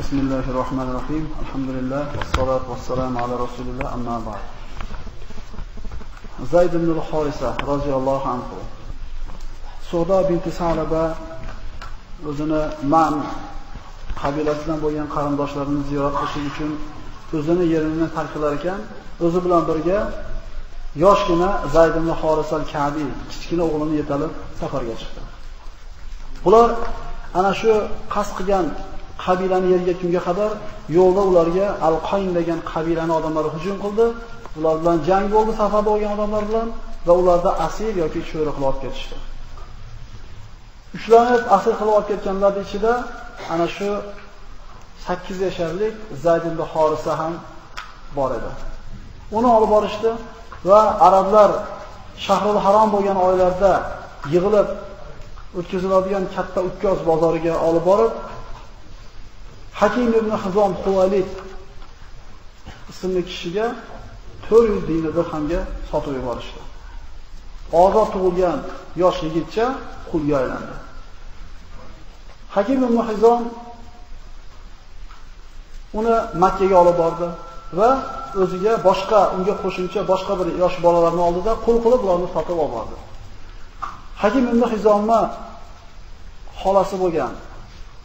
بسم الله الرحمن الرحيم الحمد لله والصلاة والسلام على رسول الله أما بعد زيد بن الحارثة رضي الله عنه Suda binti Salaba o'zini Man qabilasidan bo'lgan qarindoshlarini ziyorat qilish uchun o'zini yerini tark qilar ekan, o'zi bilan birga yoshgina Zayd ibn Haris al-Kabi kichkina o'g'lini yetalib safarga chiqdi. Bular ana shu qasd qilgan qabilani yerga kunga qadar yo'lda ularga alqayn degan qabilani odamlari hujum qildi. Ular bilan jang bo'ldi safarda bo'lgan odamlar bilan va ularda asir yoki cho'ri qilib ketishdi. Ushlanib asir qilib olib ketganlar ichida ana shu 8 yasharlik Zayd ibn Horisa ham bor edi. Uni olib borishdi va arablar Shahrul Harom bo'lgan oylarda yig'ilib o'tkaziladigan katta ukkoz bozoriga olib borib Hakim ibn Hizom Huvalid ismli kishiga 400 dinar dirhamga sotib yuborishdi. Ozod tug'ilgan yosh yigitcha qulga aylandi. Hakim ibn Hizom uni Makka ga olib bordi va o'ziga boshqa unga qo'shimcha boshqa bir yosh bolalarni oldida qul qilib ularni sotib oldi. Hakim ibn Hizomni xolasi bo'lgan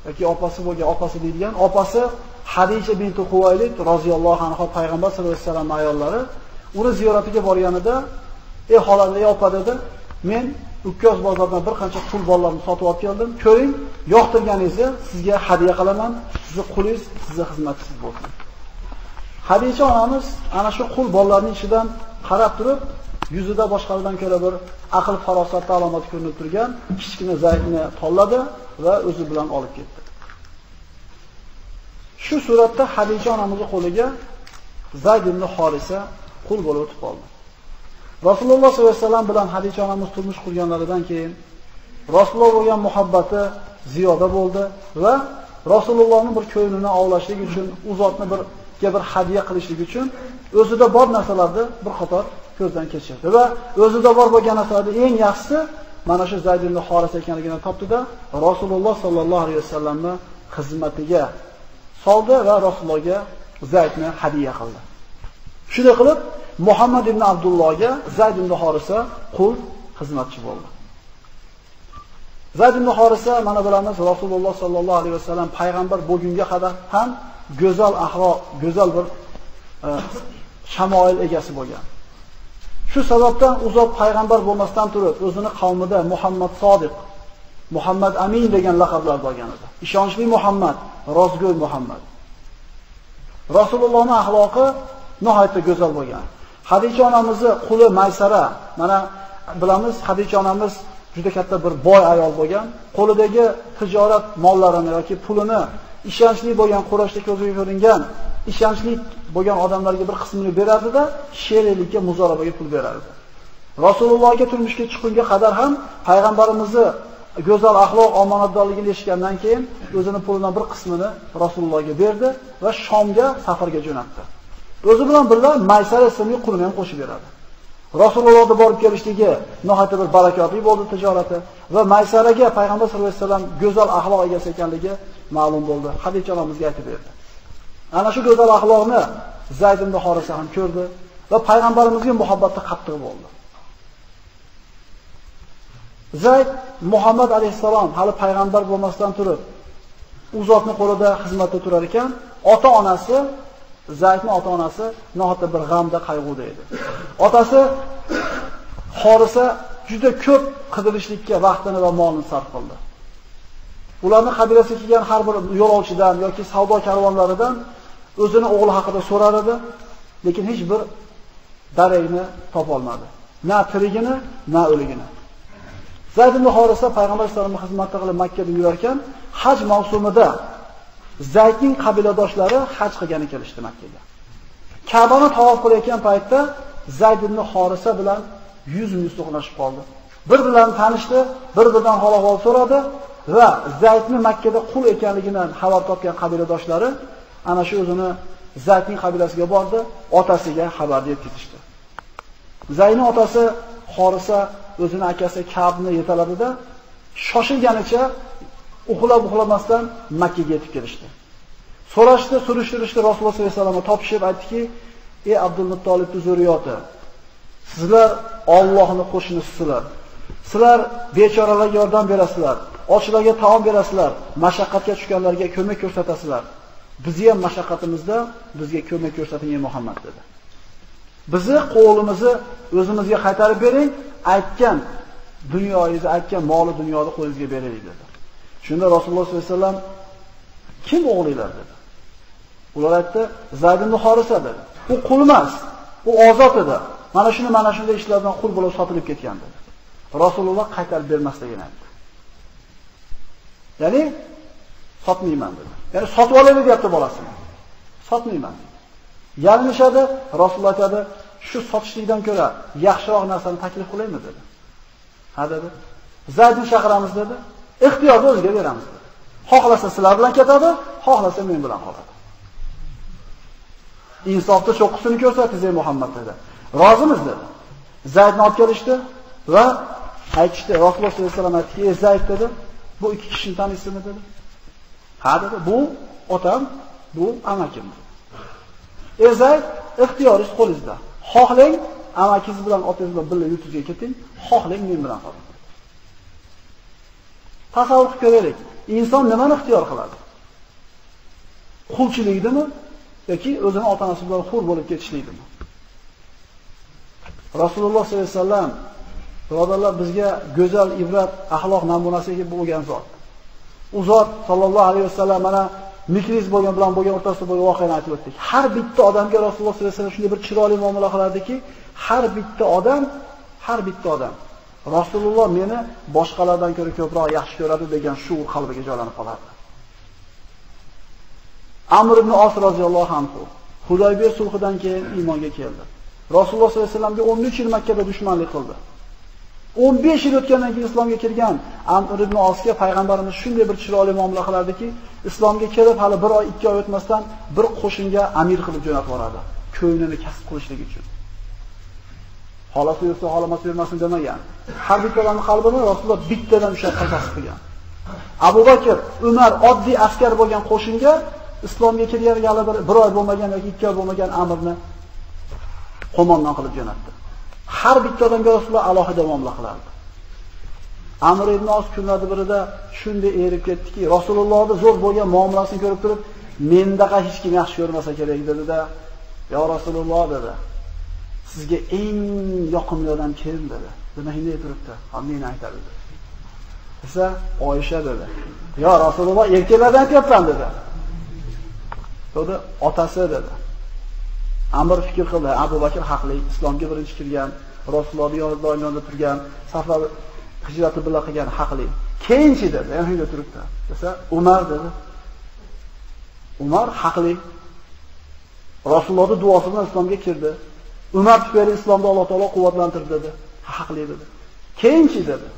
yoki opasi bo'lgan, opasi deydigan, opasi hadisha bint Huvaylid roziyallohu anha payg'ambar sollallohu alayhi vasallam ayollari uni ziyoratiga borganida, "Ey xolam, ey opa" dedi, "Men Ukkoz bozordan bir qancha qul bolalarni sotib olib keldim. Ko'ring, yoqtirganingizni sizga hadya qilaman. Sizni qulingiz, sizni xizmatchingiz bo'lsin." hadisha onamiz ana shu qul bolalarning ichidan qarab turib, yuzida boshqalardan ko'ra bir aql farosatda alomati ko'rinib turgan kichkina zaifni tanladi va o'zi bilan olib ketdi. Shu suratda Hadija onamizning qo'liga Zayd ibn Xorisa qul bo'lib o'tib qoldi. Rasululloh sollallohu alayhi vasallam bilan Hadija onamiz turmush qurganlaridan keyin Rasululloh bo'lgan muhabbati ziyoda bo'ldi va Rasulullohning bir ko'nglini ovlashlik uchun, u zotni bir bir hadiya qilishlik uchun o'zida bor narsalarni bir qator ko'zdan kechirdi va o'zida bor bo'lgan narsalarni eng yaxshisi mana shu Zayd ibn Xoris ekanligini topdida Rasululloh sollallohu alayhi vasallamni xizmatiga soldi va Rasulullohga Zaydni hadiya qildi. Shunday qilib Muhammad ibn Abdullohga Zayd ibn Xorisa qul xizmatchi bo'ldi. Zayd ibn Xorisa mana bilamiz Rasululloh sollallohu alayhi vasallam payg'ambar bo'lgunga qadar ham go'zal axloq, go'zal bir e, shamoil egasi bo'lgan. Shu sababdan uzoq payg'ambar bo'lmasdan turib, o'zini qavmida Muhammad Sodiq, Muhammad Amin degan laqablar bo'lgan edi. Ishonchli Muhammad, rozgo'y Muhammad. Rasulullohning axloqi nihoyatda go'zal bo'lgan. Hadija onamizni quli Maysara, mana bilamiz Hadija onamiz juda katta bir boy ayol bo'lgan. Qo'lidagi tijorat mollarini yoki pulini ishonchli bo'lgan Qurashda ko'zga ko'ringan ishonchli bo'lgan odamlarga bir qismini berardi-da, sherlikka, muzorabaga pul berardi. Rasulullohga turmushga chiqqunga qadar ham payg'ambarimizni go'zal axloq omonatdorligini eshitgandan keyin o'zining pulidan bir qismini Rasulullohga berdi va Shomga safarga jo'natdi. O'zi bilan birga Maysar ismli qulini ham qo'shib beradi. Rasulullohga borib kelishligi nihoyatda bir barakotli bo'ldi tijorati va Maysaraga payg'ambar sollallohu alayhi vasallam go'zal axloq egasi ekanligi ma'lum bo'ldi. Hadis onamizga aytib berdi. Ana shu go'zal axloqni Zayd ibn Horisa ham ko'rdi va payg'ambarimizga muhabbatda qattiq bo'ldi. Zayd Muhammad alayhisalom hali payg'ambar bo'lmasdan turib, u zotning qo'lida xizmatda turar ekan, ota-onasi Zaydning ota-onasi nohata bir g'amda qayg'uda edi. Otasi Horisa juda ko'p qidirishlikka vaqtini va molini sarf qildi. Ularni qabilasiga kelgan har bir yo'lovchidan yoki savdo karvonlaridan o'zini o'g'li haqida so'rar edi, lekin hech bir darakni topa olmadi. Na tirigini, na o'ligini. Zayd ibn Horisa payg'ambar sollallohu alayhi qilib Makka da yurar ekan, haj mavsumida Zaydning qabiladoshlari haj qilgani kelishdi Makkaga. Ka'bani tavof qilayotgan paytda Zayd ibn Horisa bilan yuz-yuz to'qnashib qoldi. Bir-birlarini tanishdi, bir-biridan hol-ahvol so'radi va Zaydni Makkada qul ekanligidan xabar topgan qabiladoshlari ana shu o'zini Zaydning qabilasiga bordi, otasiga xabarni yetkazishdi. Zaydning otasi Xorisa o'zini akasi Kabni yetaladida shoshilganicha uxlab uxlamasdan Makkaga yetib kelishdi. So'rashdi, surishtirishdi Rasululloh sollallohu alayhi vasallamga topishib aytdiki: "Ey Abdul Muttolibning zurriyoti, sizlar Allohning qo'shnisisizlar. Sizlar bechoralarga yordam berasizlar, ochlarga taom berasizlar, mashaqqatga tushganlarga ko'mak ko'rsatasizlar. Bizni ham mashaqqatimizda bizga ko'mak ko'rsating ey Muhammad" dedi. Bizni qo'limizni o'zimizga qaytarib bering, aytgan dunyoyingizni, aytgan moli dunyoni qo'lingizga beraylik dedi. Shunda Rasululloh sollallohu alayhi vasallam kim o'g'linglar dedi. Ular aytdi, Zayd ibn Horisa dedi. U qul emas, u ozod edi. Mana shuni mana shunday ishlardan qul bo'lib sotilib ketgan dedi. Rasululloh qaytarib bermasligini aytdi. Ya'ni sotmayman dedi. Ya'ni sotib olaylik deyapti bolasini. Sotmayman. Yalinishadi, Rasululloh aytadi, shu sotishlikdan ko'ra yaxshiroq narsani taklif qilaymi dedi. Ha dedi. Zaydni chaqiramiz dedi. Ixtiyorni o'ziga beramiz dedi. Xohlasa sizlar bilan ketadi, xohlasa men bilan qoladi. Insofda cho'qqisini ko'rsatdi ey Muhammad dedi. Rozimiz dedi. Zaydni olib kelishdi va aytishdi. Rasululloh sollallohu alayhi vasallam aytdi, "Ey Zayd" dedi, "Bu ikki kishini taniysizmi?" dedi. "Ha" dedi. "Bu otam, bu amakim." Ey ixtiyoringiz qo'lingizda. Xohlang amakingiz bilan otangiz bilan birga yurtizga keting, xohlang men bilan qoling. Tasavvur qilib ko'raylik. Inson nimani ixtiyor qiladi? Qulchilikdimi yoki o'zini ota-onasi bilan xur bo'lib ketishlikdimi? Rasululloh sollallohu alayhi vasallam birodarlar bizga go'zal ibrat, axloq namunasiga bo'lgan zot. U zot sallallohu alayhi vasallam mana mikriz bo'lgan bilan bo'lgan o'rtasida bo'lgan voqeani aytib o'tdik. Har bitta odamga Rasululloh sollallohu alayhi vasallam shunday bir chiroyli muomala qilardiki, har bitta odam, har bitta odam Rasululloh meni boshqalardan ko'ra ko'proq yaxshi ko'radi degan shuur qalbiga joylanib qolardi. Amr ibn Os roziyallohu anhu Hudaybiya sulhidan keyin iymonga keldi. Rasululloh sollallohu alayhi vasallamga 13 yil Makka da dushmanlik qildi. 15 yil o'tgandan keyin islomga kirgan Amr ibn Osga payg'ambarimiz shunday bir chiroyli muomala qilardiki, islomga kelib hali bir oy, ikki oy o'tmasdan bir qo'shinga amir qilib jo'natib yuboradi, ko'nglini kasb qilishlik uchun. Xolasi yo'qsa xolamasi bermasin demagan. Har bir odamning qalbini Rasululloh bittadan ushlab qasd qilgan. Abu Bakr, Umar oddiy askar bo'lgan qo'shinga islomga kirganiga hali bir, bir oy bo'lmagan yoki ikki oy bo'lmagan Amirni qo'mondan qilib jo'natdi. Har bitta odamga Rasululloh alohida muomala qilardi. Amr ibn Os kunlardan birida shunday erib ketdiki, Rasulullohni zo'r bo'lgan muomalasini ko'rib turib, mendaqa hech kim yaxshi ko'rmasa kerak dedi-da, "Ya Rasululloh" dedi. "Sizga eng yoqimli odam kim?" dedi. Nima hindey turibdi? Ha, men aytadi. Esa "Oyisha" dedi. "Ya Rasululloh, erkaklardan aytyapman" dedi. Dedi, "Otasi" dedi. Amr fikr qildi, Abu Bakr haqli, islomga birinchi kirgan, Rasulullohning yonida yonida turgan, safar hijrati bilan qilgan haqli. Keyinchi dedi, yana shunday turibdi. Desa, Umar dedi. Umar haqli. Rasulullohning duosi bilan islomga kirdi. Umar tufayli islomda Alloh taolo quvvatlantirdi dedi. Haqli dedi. Keyinchi dedi.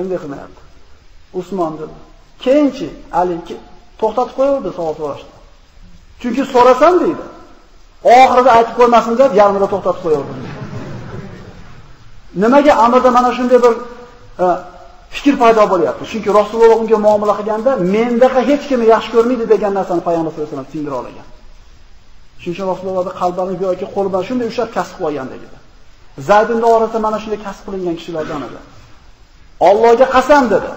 Endi qilmayapti. Usmon dedi. Keyinchi Ali to'xtatib qo'ydi savol so'rashni. Chunki so'rasam deydi. Oxirida aytib qo'ymasin deb yarmida to'xtatib qo'yardi. Nimaga amrda mana shunday bir e, fikr paydo bo'lyapti? Chunki Rasululloh unga muomala qilganda mendaqa hech kimni yaxshi ko'rmaydi degan narsani payg'ambar sollallohu alayhi vasallam singdira olgan. Shuning uchun Rasulullohning qalbini go'yoki qo'li bilan shunday ushlab kasb qilgandek edi. Zayd ibn Orasa mana shunday kasb qilingan kishilardan edi. Allohga qasam dedi.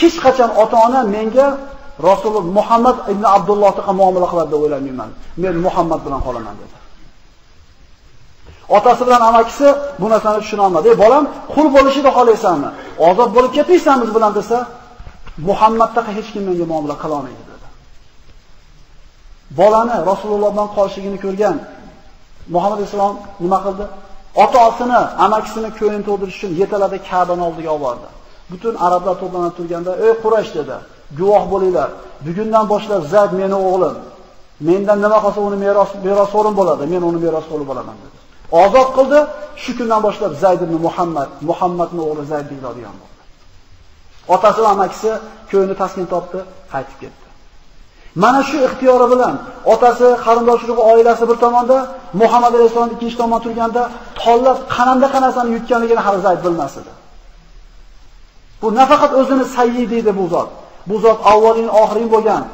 Hech qachon ota-ona menga Rasululloh Muhammad ibn Abdullohga muomala qiladi deb o'ylamayman. Men Muhammad bilan qolaman dedi. Otasi bilan amakisi bu narsani tushuna olmadi. "Ey bolam, qul bo'lishni xohlaysanmi? Ozod bo'lib ketmaysanmiz bilan" desa, Muhammadda hech kim menga muomala qila olmaydi dedi. Bolani Rasulullohdan bilan qolishligini ko'rgan Muhammad islom nima qildi? Otasini, amakisini ko'yin to'ldirish uchun yetalada Ka'bani oldiga olib bordi. Butun arablar to'planib turganda, "Ey Quraysh" dedi. Guvoh bo'linglar. Bugundan boshlab Zayd meni o'g'lim. Mendan nima qolsa uni meros merosxo'rim bo'ladi. Men uni merosxo'ri bo'laman dedi. Ozod qildi. Shu kundan boshlab Zayd ibn Muhammad, Muhammadning o'g'li Zayd deyiladigan bo'ldi. Otasi va amakisi ko'yni taskin topdi, qaytib ketdi. Mana shu ixtiyori bilan otasi, qarindosh urug' oilasi bir tomonda, Muhammad alayhisolam ikkinchi tomon turganda tollab qananda qanasani yutganligini hali Zayd bilmas edi. Bu nafaqat o'zini sayyid deydi bu zot. Bu zot avvalin oxirin bo'lgan.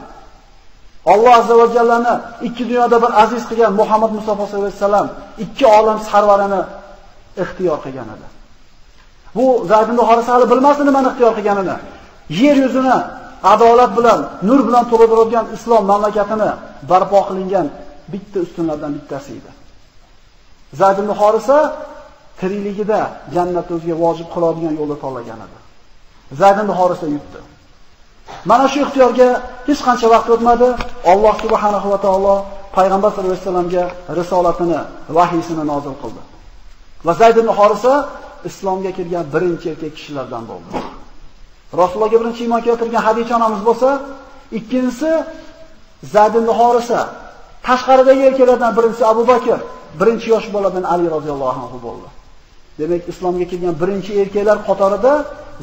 Alloh azza va jallani ikki dunyoda bir aziz qilgan Muhammad Mustafa sollallohu alayhi vasallam ikki olam sarvarini ixtiyor qilgan edi. Bu Zayd ibn Horisa hali bilmasdi nimani ixtiyor qilganini. Yer yuzini adolat bilan, nur bilan to'ldiradigan islom mamlakatini barpo qilingan bitta ustunlardan bittasi edi. Zayd ibn Horisa tirikligida jannatni o'ziga vojib qiladigan yo'lni tanlagan edi. Zayd ibn Horisa yutdi. Mana shu ixtiyorga hech qancha vaqt o'tmadi, Alloh subhanahu va taolo payg'ambar sollallohu alayhi vasallamga risolatini, vahiysini nozil qildi. Va Zayd ibn Horisa islomga kirgan birinchi erkak kishilardan bo'ldi. Rasulullohga birinchi iymon keltirgan Hadija onamiz bo'lsa, ikkinchisi Zayd ibn Horisa, tashqaridagi erkaklardan birinchisi Abu Bakr, birinchi yosh boladan Ali roziyallohu anhu bo'ldi. Demak, islomga kelgan birinchi erkaklar qatorida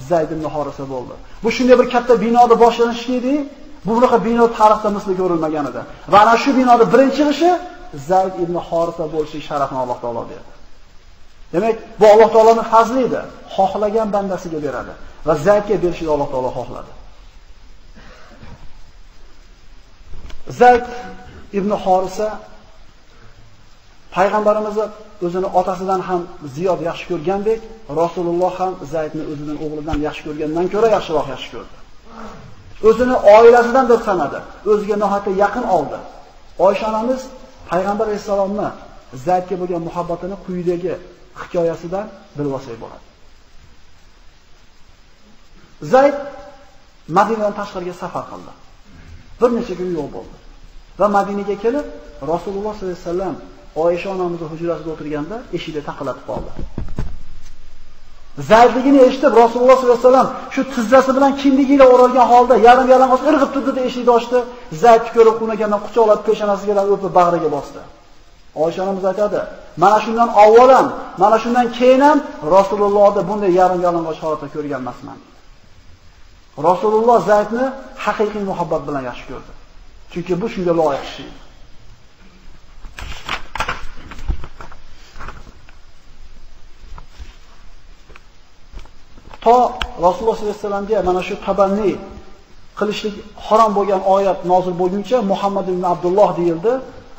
Zayd ibn Horisa bo'ldi. Bu shunday bir katta binoda boshlanishi edi. Bu bunaqa bino tarixda misli ko'rilmagan edi. Va ana shu binoda birinchi g'ishi Zayd ibn Horisa bo'lishi sharafini Alloh taolo berdi. Demak, bu Alloh taoloning fazli edi. Xohlagan bandasiga beradi va Zaydga berishni Alloh taolo xohladi. Zayd ibn Horisa payg'ambarimizni o'zini otasidan ham ziyod yaxshi ko'rgandek, Rasululloh ham Zaydni o'zining o'g'lidan yaxshi ko'rgandan ko'ra yaxshiroq yaxshi ko'rdi. O'zini oilasidan deb sanadi, o'ziga nihoyatda yaqin oldi. Oysha onamiz payg'ambar aleyhissalomni Zaydga bo'lgan muhabbatini quyidagi hikoyasidan bilib olsak bo'ladi. Zayd Madinadan tashqariga safar qildi. Bir necha kun yo'l bo'ldi. Va Madinaga kelib, Rasululloh sollallohu alayhi vasallam Oysha onamizning hujrasida o'tirganda eshikda taqillatib qoldi. Zaydligini eshitib Rasululloh sollallohu alayhi vasallam shu tizzasi bilan kindigiga o'ralgan holda yarim yalang'och irg'ib turdi-da eshikni ochdi. Zaydni ko'rib qunagandan quchoqlab peshonasiga o'pib bag'riga bosdi. Oysha onamiz aytadi, mana shundan avval ham, mana shundan keyin ham Rasulullohni bunday yarim yalang'och holatda ko'rgan emasman. Rasululloh Zaydni haqiqiy muhabbat bilan yaxshi ko'rdi. Chunki bu shunga loyiq kishi edi. To Rasululloh sollallohu alayhi vasallamga mana shu tabanni qilishlik harom bo'lgan oyat nozil bo'lguncha Muhammad ibn Abdulloh deyildi.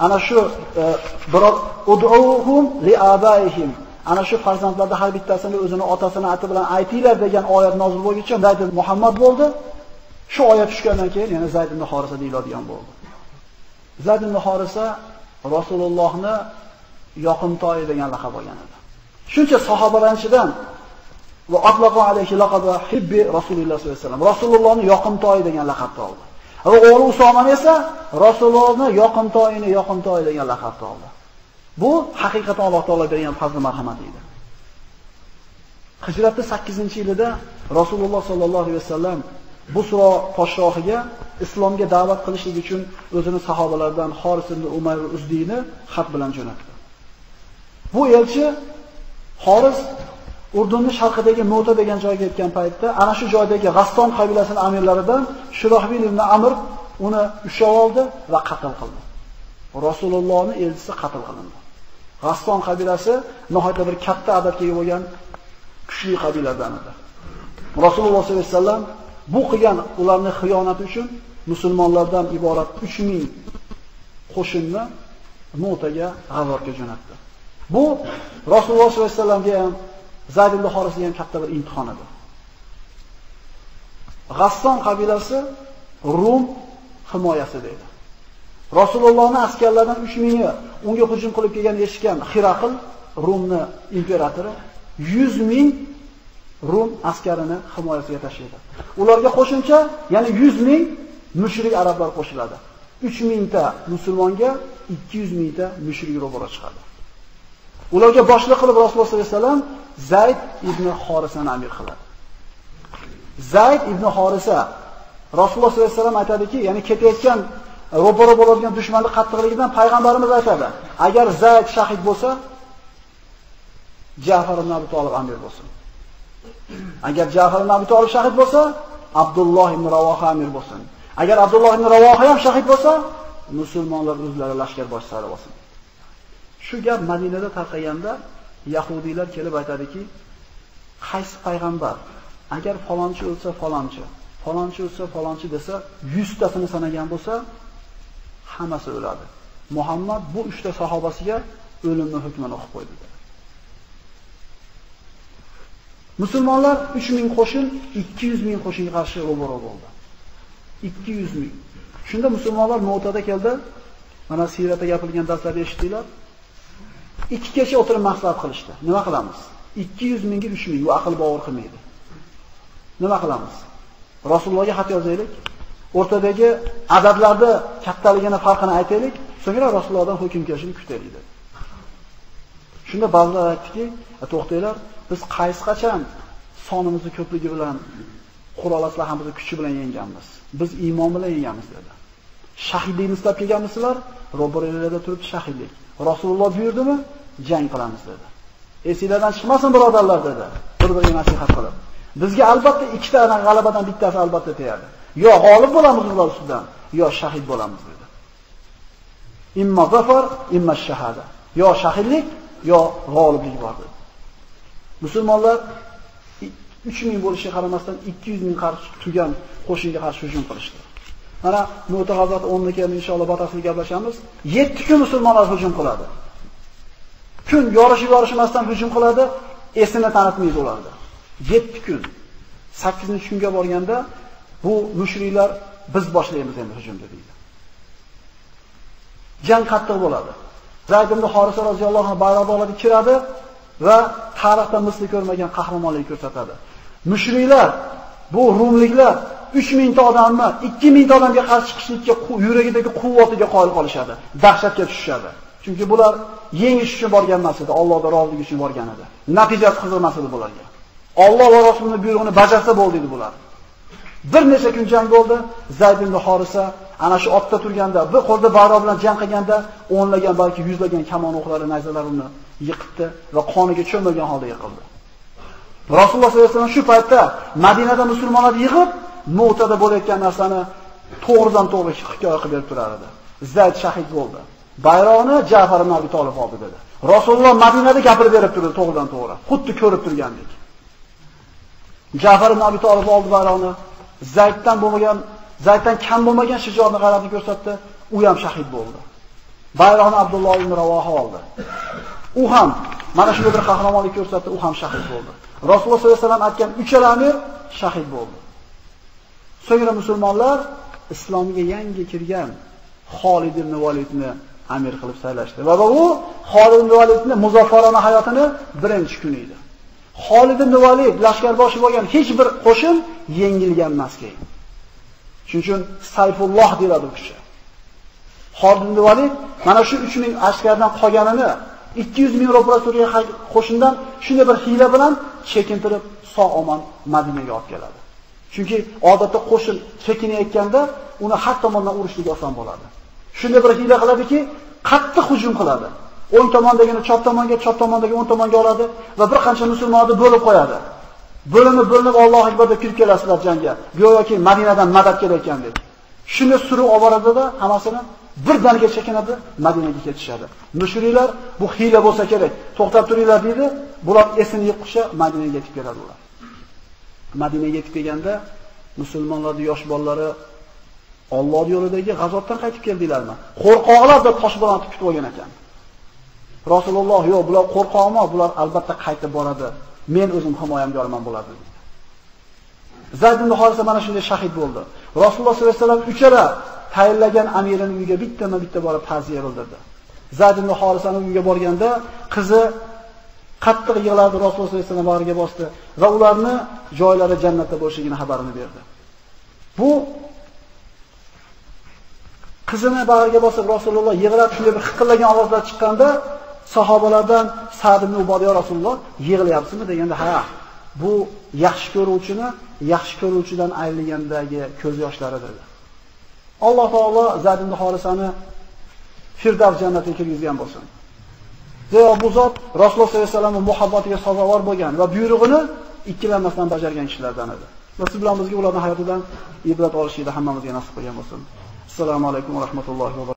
Ana shu e, biror ud'uhum li'abaihim ana shu farzandlarda har bittasini o'zini otasini ati bilan aytinglar degan oyat nozil bo'lguncha Zayd ibn Muhammad bo'ldi. Shu oyat tushgandan keyin yana Zayd ibn Horisa deyiladigan bo'ldi. Zayd ibn Horisa Rasulullohni yoqimtoyi degan laqab olgan edi. Shuncha sahobalar ichidan va atlaqo alayhi laqaba hibbi Rasululloh sollallohu alayhi vasallam. Rasulullohni yoqimtoyi degan laqabni oldi. Va o'g'li Usomani esa Rasulullohni yoqimtoyini yoqimtoyi degan laqabni oldi. Bu haqiqatan Alloh taolo bergan fazl marhamat edi. Hijratning 8-yilida Rasululloh sollallohu alayhi vasallam Busro podshohiga islomga da'vat qilishlik uchun o'zini sahobalaridan Xoris ibn Umayr Uzdiyni xat bilan jo'natdi. Bu elchi Xoris Urdunni sharqidagi Mota degan joyga yetgan paytda ana shu joydagi G'aston qabilasining amirlaridan Shirohbil ibn Amr uni ushlab oldi va qatl qildi. Rasulullohning elchisi qatl qilindi. G'aston qabilasi nihoyatda bir katta adabga ega bo'lgan kuchli qabiladan edi. Rasululloh sollallohu alayhi vasallam bu qilgan ularning xiyonati uchun musulmonlardan iborat 3000 qo'shinni Motaga g'avorga jo'natdi. Bu Rasululloh sollallohu alayhi vasallamga ham Zayd ibn Horisiga ham katta bir imtihon edi. G'asson qabilasi Rum himoyasida edi. Rasulullohning askarlaridan 3000 ni unga hujum qilib kelgan eshitgan Xiraqil Rumni imperatori 100 ming Rum askarini himoyasiga tashlaydi. Ularga qo'shimcha yana 100 ming mushrik arablar qo'shiladi. 3000 ta musulmonga 200 mingta mushrik ro'bara chiqadi. Ularga boshliq qilib Rasululloh sollallohu alayhi vasallam Zayd ibn Xorisani amir qiladi. Zayd ibn Xorisa Rasululloh sollallohu alayhi vasallam aytadiki, ya'ni ketayotgan ro'para bo'ladigan dushmanlik qattiqligidan payg'ambarimiz aytadi, agar Zayd shahid bo'lsa, Ja'far ibn Abi Talib amir bo'lsin. Agar Ja'far ibn Abi Talib shahid bo'lsa, Abdulloh ibn Ravoha amir bo'lsin. Agar Abdulloh ibn Ravoha ham shahid bo'lsa, musulmonlar o'zlari lashkar boshlari bo'lsin. Shu gap Madinada tarqaganda yahudiylar kelib aytadiki, qaysi payg'ambar agar falonchi o'lsa falonchi, falonchi o'lsa falonchi desa 100 tasini sanagan bo'lsa, hammasi o'ladi. Muhammad bu 3 ta sahobasiga o'limni hukmini o'qib qo'ydi. Musulmonlar 3000 qo'shin 200 ming qo'shinga qarshi ro'baro bo'ldi. 200 ming. Shunda musulmonlar Mo'tada keldi. Mana siyratda gapirilgan darslarni eshitdinglar. Ikki kecha o'tirib maslahat qilishdi. Nima qilamiz? 200 mingga 3 ming, bu aql bovar qilmaydi. Nima qilamiz? Rasulullohga xat yozaylik. O'rtadagi adadlarni kattaligini farqini aytaylik, so'ngra Rasulullohdan hukm kelishini kutaylik dedi. Shunda ba'zilar aytdiki, e, to'xtanglar, biz qaysi qachon sonimizni ko'pligi bilan qurol aslahamizni kuchi bilan yengamiz. Biz iymon bilan yengamiz dedi. Shahidlikni istab kelganmisizlar? Ro'barilarda turib shahidlik. Rasululloh buyurdimi? Jang qilamiz dedi. Esinglardan chiqmasin birodarlar dedi. Bir-biriga nasihat qilib. Bizga albatta ikkita g'alabadan bittasi albatta tegadi. Yo g'olib bo'lamiz ular ustidan, yo shahid bo'lamiz dedi. Imma zafar, imma shahada. Yo shahidlik, yo g'oliblik bor dedi. Musulmonlar 3000 bo'lishiga qaramasdan 200 ming qarshi turgan qo'shinga qarshi hujum qilishdi. Mana Mu'ta Hazrat 10 keldi inshaalloh batafsil gaplashamiz. 7 kun musulmonlar hujum qiladi. Kun yorishib yorishmasdan hujum qiladi, esini tanitmaydi ularda. 7 kun. 8-kunga borganda bu mushriklar biz boshlaymiz endi hujumni deydi. Jang qattiq bo'ladi. Zayd ibn Horisa roziyallohu anhu bayroq oladi, kiradi va tarixda misli ko'rmagan qahramonlik ko'rsatadi. Mushriklar, bu rumliklar 3000 ta odamni 2000 ta odamga qarshi chiqishlikka yuragidagi quvvatiga qoyil qolishadi, dahshatga tushishadi. Chunki bular yengish uchun borgan emas edi, Allohdan roziligi uchun borgan edi. Natijasi qiziqmas edi bularga. Alloh va Rasulining buyrug'ini bajarsa bo'ldi edi bular. Bir necha kun jang bo'ldi. Zayd ibn Horisa ana shu otda turganda, bir qo'lda bayroq bilan jang qilganda, o'nlagan balki yuzlagan kamon o'qlari, nayzalarini yiqitdi va qoniga cho'milgan holda yiqildi. Rasululloh sollallohu alayhi vasallam shu paytda Madinada musulmonlarni yig'ib, Mo'tada bo'layotgan narsani to'g'ridan to'g'ri hikoya qilib berib turar edi. Zayd shahid bo'ldi. Bayroqni Ja'far ibn Abi Talib oldi dedi. Rasululloh Madinada gapirib berib turdi to'g'ridan to'g'ri, xuddi ko'rib turgandek. Ja'far ibn Abi Talib oldi bayroqni. Zayddan bo'lmagan, Zayddan kam bo'lmagan shijoatni g'alati ko'rsatdi, u ham shahid bo'ldi. Bayroqni Abdulloh ibn Ravoha oldi. U ham mana shunday bir qahramonlik ko'rsatdi, u ham shahid bo'ldi. Rasululloh sollallohu alayhi vasallam aytgan uchala amir shahid bo'ldi. So'ngra musulmonlar islomga yangi kirgan Xolid ibn Validni amir qilib saylashdi. Va bu Xolid ibn Validni muzaffarona hayotini birinchi kuni edi. Xolid ibn Valid lashkarboshi bo'lgan hech bir qo'shin yengilgan emas keyin. Shuning uchun Sayfulloh deyiladi u kishi. Xolid ibn Valid mana shu 3000 askardan qolganini 200 ming ro'para turgan qo'shindan shunday bir hiyla bilan chekintirib sog' omon Madinaga olib keladi. Chunki odatda qo'shin chekinayotganda uni har tomondan urishlik oson bo'ladi. Shunda bir hiyla qiladiki, qattiq hujum qiladi. o'ng tomondagini chap tomonga, chap tomondagi o'ng tomonga oladi va bir qancha musulmonni bo'lib qo'yadi. Bo'linib bo'linib Alloh akbar deb kirib kelasizlar jangga. Go'yoki Madinadan madad kelayotgandek. Shuni surib oboradida boradida hammasini birdaniga chekinadi, Madinaga ketishadi. Mushriklar bu hiyla bo'lsa kerak. To'xtab turinglar deydi. Bular esini yiqisha Madinaga yetib keladilar. Madinaga yetib kelganda musulmonlarning yosh bolalari Alloh yo'lidagi g'azotdan qaytib keldilarmi? Qo'rqoqlar deb tosh bilan kutib olgan ekan. Rasululloh yo'q, bular qo'rqoqmi, bular albatta qaytib boradi. Men o'zim himoyamga olaman bo'ladi dedi. Zayd ibn Horisa mana shunday shahid bo'ldi. Rasululloh sollallohu alayhi vasallam uchala tayinlagan amirining uyiga bittama-bitta borib ta'ziya bildirdi. Zayd ibn Horisaning uyiga borganda qizi qattiq yig'lardi Rasululloh sollallohu alayhi vasallam bag'riga bosdi va ularni joylari jannatda bo'lishligini xabarini berdi. Bu qizini bag'riga bosib Rasululloh yig'lab shunday bir hiqillagan ovozlar chiqqanda sahobalardan Sa'd ibn Ubadiy Rasululloh yig'layapsizmi deganda ha bu yaxshi ko'ruvchini yaxshi ko'ruvchidan ayrilgandagi ko'z yoshlari dedi. Alloh taolo Zayd ibn Horisani Firdavs jannatiga kirgizgan bo'lsin. Zero bu zot Rasululloh sollallohu alayhi vasallamning muhabbatiga sazovor bo'lgan va buyrug'ini ikkilanmasdan bajargan kishilardan edi. Nasib bilan bizga ularning hayotidan ibrat olishni hammamizga nasib qilgan bo'lsin. Assalomu alaykum va rahmatullohi va